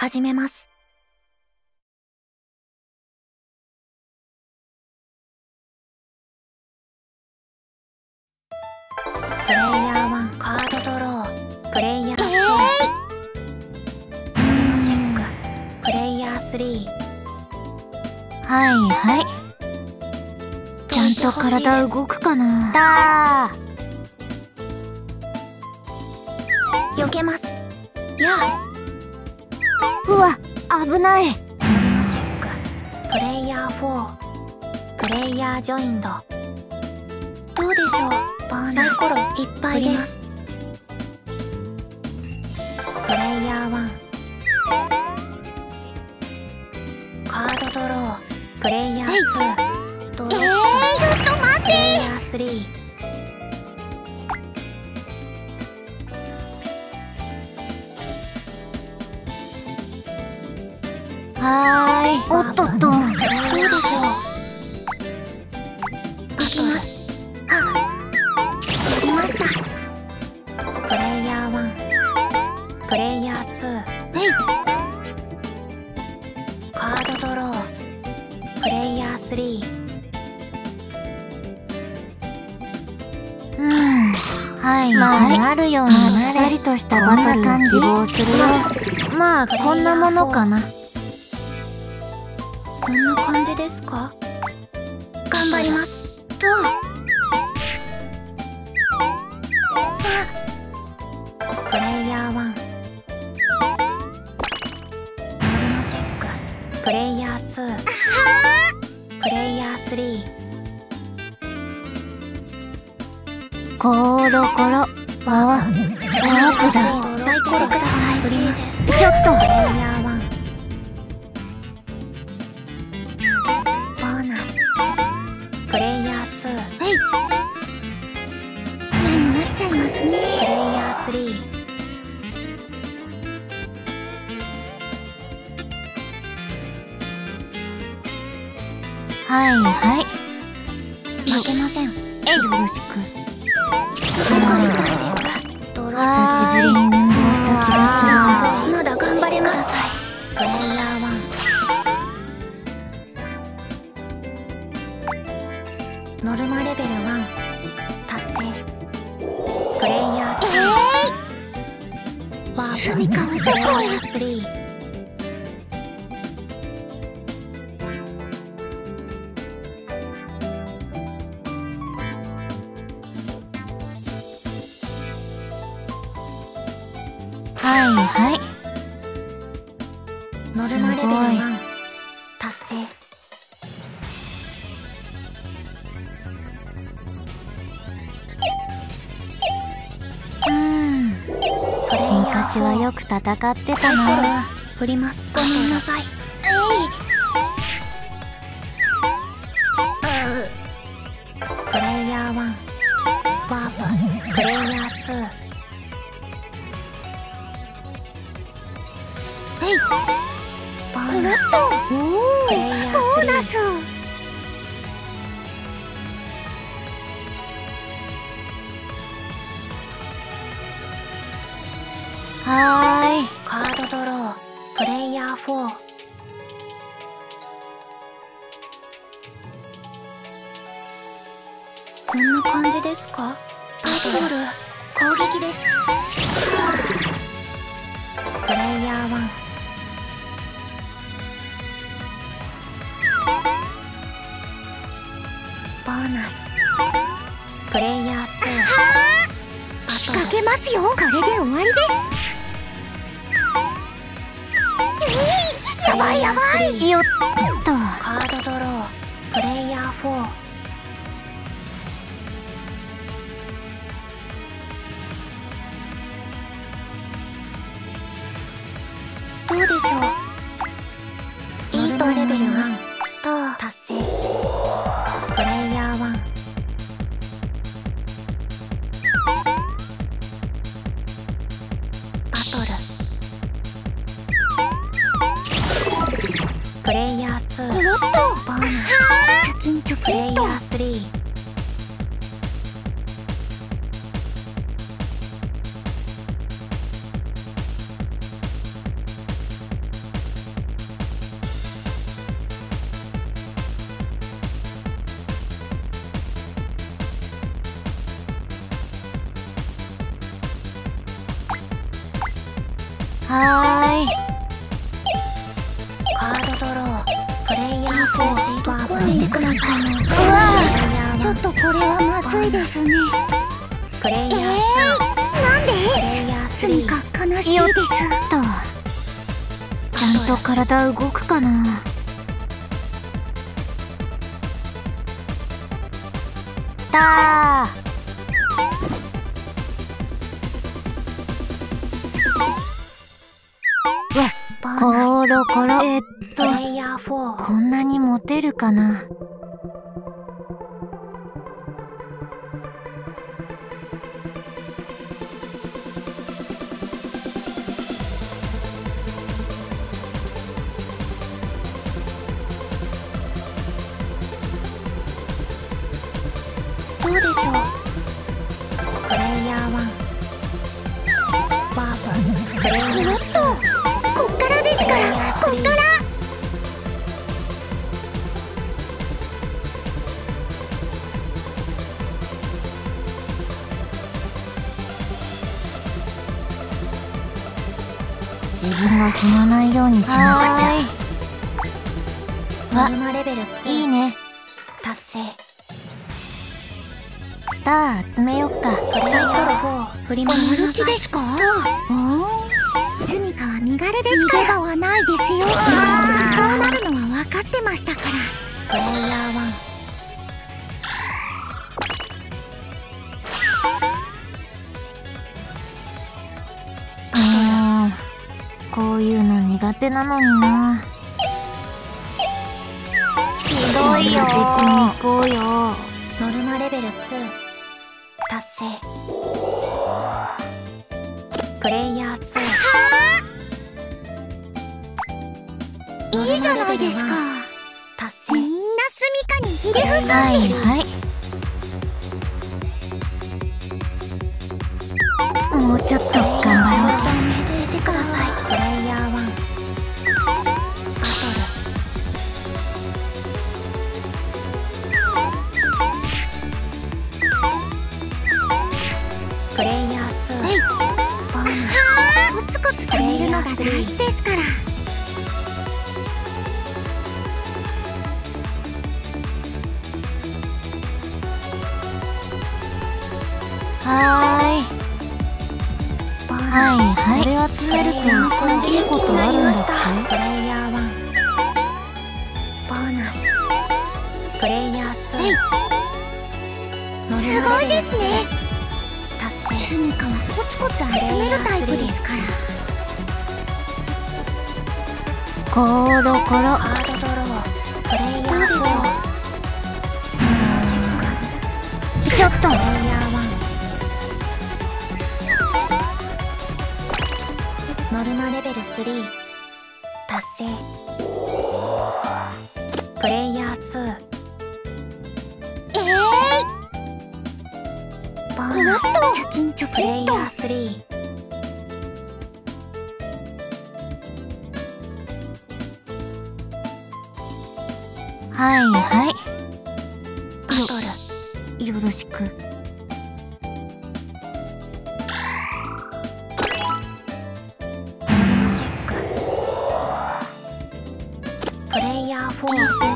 始めます。プレイヤー1カードドロープレイヤー2、チェック。プレイヤー3はいはい。ちゃんと体動くかな。だ？避けます。やあうわ危ない。チェック。プレイヤー4プレイヤージョインド。どうでしょう？サイコロいっぱいです。プレイヤー1カードドロー。プレイヤー2ドローえー、ちょっと待プレイヤー3はーい。おっとっと。どうでしょう。いきます。あやりました。プレイヤー1プレイヤー2えい。カードドロー。プレイヤー3うん。はい。まあ、なるようなまったりとしたバトルを希望するよ。まあこんなものかなですか？頑張ります。とプレイヤー1ノルマチェック。プレイヤー2プレイヤー3コロコロ。わわ。ワちょっとはいはい。ノルマレベル1達成。うん。昔はよく戦ってたな。振ります。ごめんなさい。いボーナスおプレイヤー3スはーい。カードドロー。プレイヤー4こんな感じですか？バトル攻撃です。プレイヤー1ボーナス。プレイヤー2仕掛けますよ。これで終わりです。やばい。やばい。よっとプレイヤー1はーい。カードドロープレイヤー4ワープ見てくうわちょっとこれはまずいですね。プレイヤーなんで？2プレイヤースミ3カ悲しいです。と。ちゃんと体動くかな？だボーえっスプレイヤー4こんなにモテるかなようにしなくちゃ。わノルマレベル2いいね。達成。スター集めよっか。プレイヤー4振り回しなさですか？スミカは身軽ですから。逃げ場はないですよそうなるのは分かってましたから手なのにな。ひどいよ。的に行こうよ。1ノルマレベル2達成。プレイヤー2いいじゃないですか。達成。みんなスミカにひれ伏すんです、はいはい。もうちょっと頑張ろう。してくださいナコツコツ貯めるのが大事ですから。はーい。はいはい。これ集めるといいことあるんだっプレイヤー1ボーナスプレイヤー2ノすごいですね。達成スミカはコツコツ集めるタイプですからコロコロカードドロープレイヤー4チェックちょっと。プレイヤー？1ノルマレベル3達成プレイヤー2ええボー、ス貯金貯金とプレイヤー。3はいはい。バトル。よろしく。プレイヤー4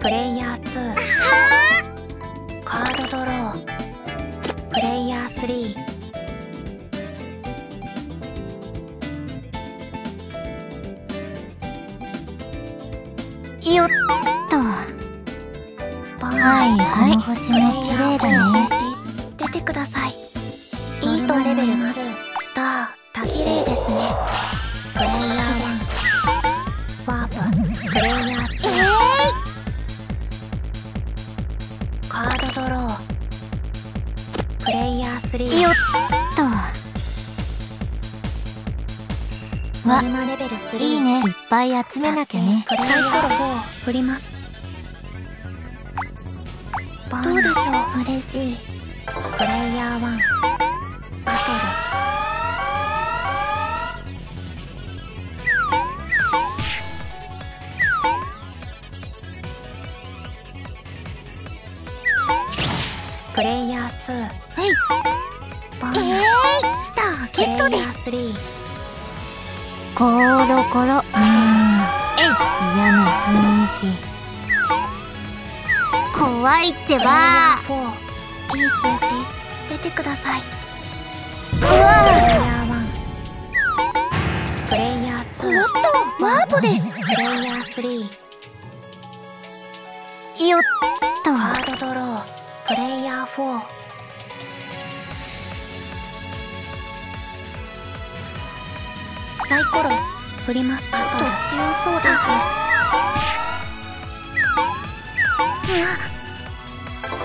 プレイヤー2カードドロー。プレイヤー3よっと。はいはい。この星も綺麗だね。出てくださいカードドロー。プレイヤー3よっと。ノルマレベル3いいね。いっぱい集めなきゃね。プレイヤー4振ります。どうでしょう？嬉しい。プレイヤー1プレイヤー2はい。えーいスターゲットですプレイヤー。3コロコロ。うーん嫌な雰囲気。怖いってば。ー4いい数字。出てください。うわ。プレイヤー1プレイヤー2おっとワープです。プレイヤー3よっと。カードドロープレイヤー4サイコロ振りますと強そうです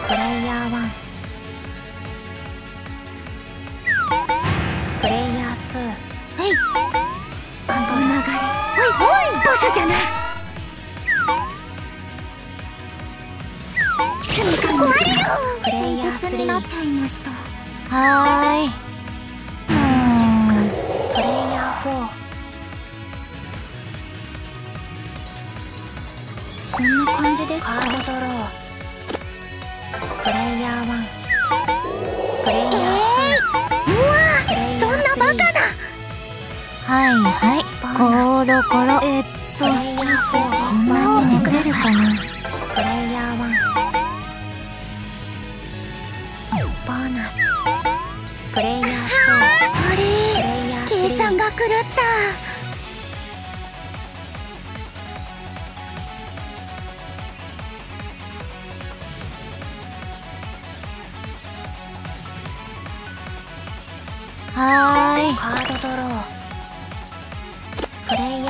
プレイヤー1プレイヤー別になっ3ちゃいましたはーい。うん。プレイヤー4こんな感じですか？カードドロープレイヤー1プレイヤー2うわプレイヤーそんなバカな。はいはい。コロコロ。えっとこんなに出るかな。プレイヤー1計算が狂った。はーい。カードドロー。プレイ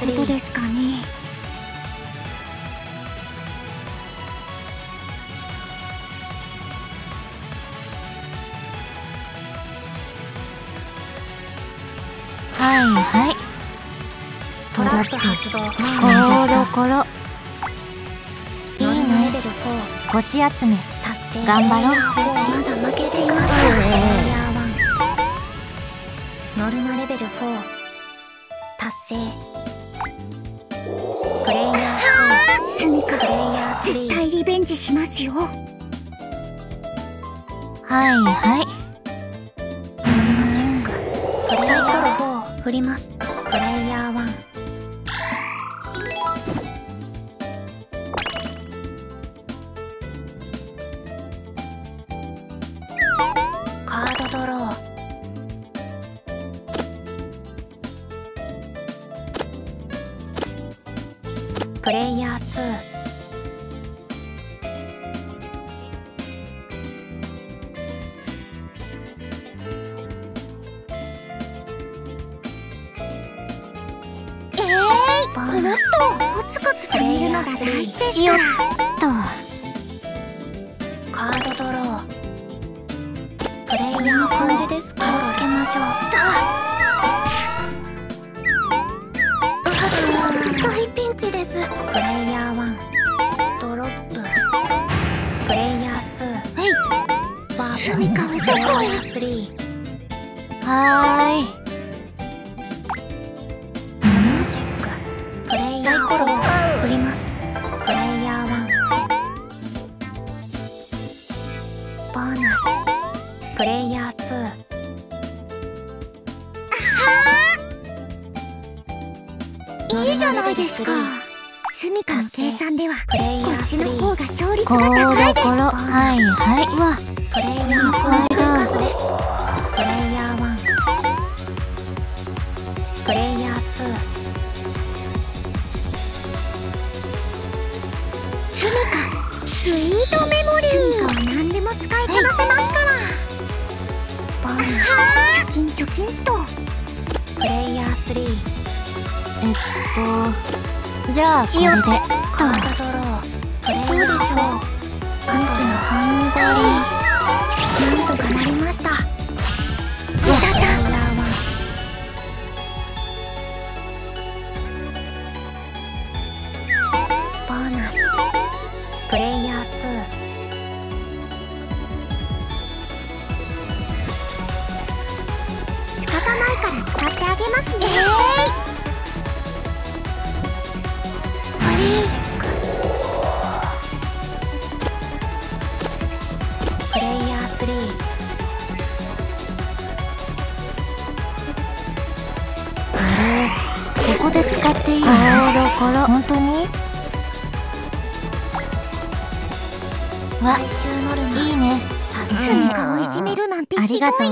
ことですかねはいはい。トラップ。発動コロコロ。いいね。ベル4腰集め。頑張ろう。まだ負けていませんうえプレイヤー1ノルマレベル4達成。スミカ2プレイヤー3絶対リベンジしますよ。はいはい。ノルマチェックプレイヤー4振りますプレイヤー1ボーナスコツコツ貯めるのが大事です。よっとカードドロープレイヤー感じです気をつけましょう大ピンチですプレイヤー1ドロッププレイヤー2はいワースミカをどこへプレイヤー3はーいプレイヤー4振ります。プレイヤー1ボーナス。プレイヤー2いいじゃないですか。スミカの計算ではこっちのー3方が勝率コロが高いボーナ貯金貯金とスプレイヤー3 3えっとじゃあこれでカードドロープレイヤーどうでしょう。アンチの半割りなんとかなりました。やったプレイヤー。1ボーナス。プレイますね。あれプレイヤー3あれここで使っていいの本当に？わいいね。達スミカをいじめるなんてあひどい。りがとう